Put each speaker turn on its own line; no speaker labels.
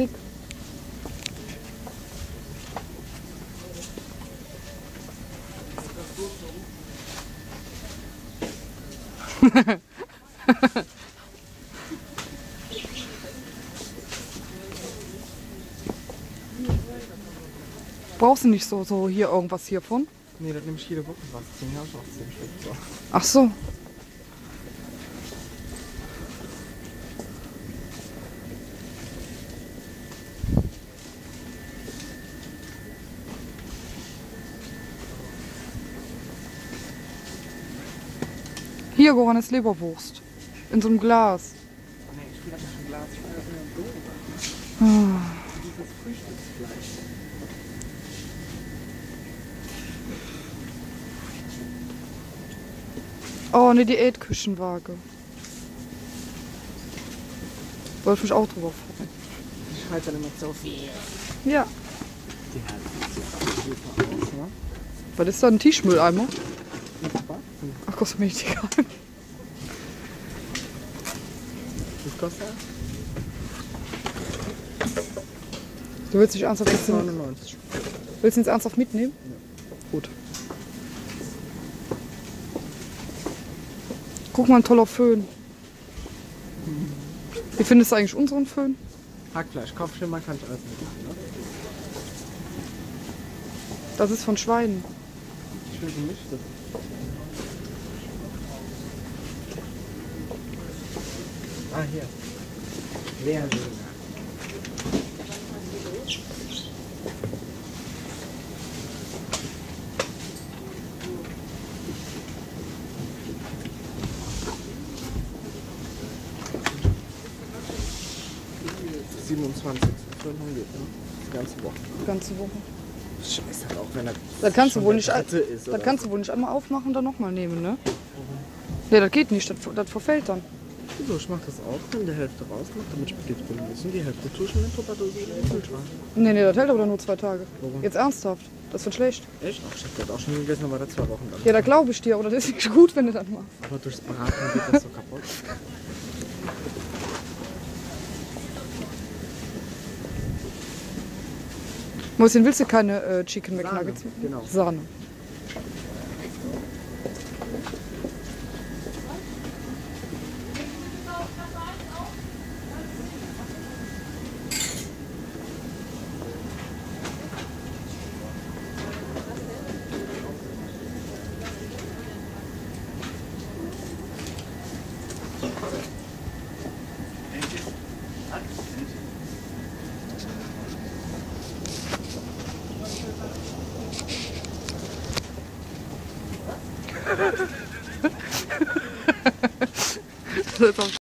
schick. Brauchst du nicht so, so hier irgendwas hiervon?
Nee, das nehme ich jede Woche was. Deswegen habe ich auch 10 Stück. So.
Ach so. Hier, Goran, ist Leberwurst. In so einem Glas.
Ich. Ich. Dieses Frühstücksfleisch.
Oh, eine Diätküchenwaage. Wollte mich auch drüber freuen.
Ich schreibe dann immer so viel.
Ja.
Die halten sich super aus, ne?
Was ist da ein Tischmülleimer? Egal.
Was kostet das?
Du willst dich ernsthaft, jetzt,
99.
willst du jetzt ernsthaft mitnehmen? Gut. Guck mal, ein toller Föhn. Wie findest du eigentlich unseren Föhn?
Hackfleisch, Kopfschimmer kann ich alles mitmachen, ne?
Das ist von Schweinen.
Schön gemischt. Ah, hier. Leerlöhne. Siebenundzwanzig. Schon geht, ne? Die ganze Woche.
Die ganze Woche.
Scheiße, halt auch wenn er.
Das kannst du wohl nicht,
ist.
das kannst du wohl nicht einmal aufmachen und dann nochmal nehmen, ne? Ne, das geht nicht, das, das verfällt dann.
So, ich mach das auf, nimm die Hälfte raus, mach damit Spaghetti drin ist. Und die Hälfte tue ich in den Tupperdose in den Kühlschrank.
Ne, ne, das hält aber nur zwei Tage.
Warum?
Jetzt ernsthaft, das wird schlecht.
Echt? Ach, ich hab das auch schon gegessen, aber da zwei Wochen dann.
Ja, da glaube ich dir, oder das ist nicht gut, wenn du das machst.
Aber durchs Braten geht das so kaputt.
Mäuschen, willst du keine äh, Chicken McNuggets?
genau.
Sahne. Das ist auch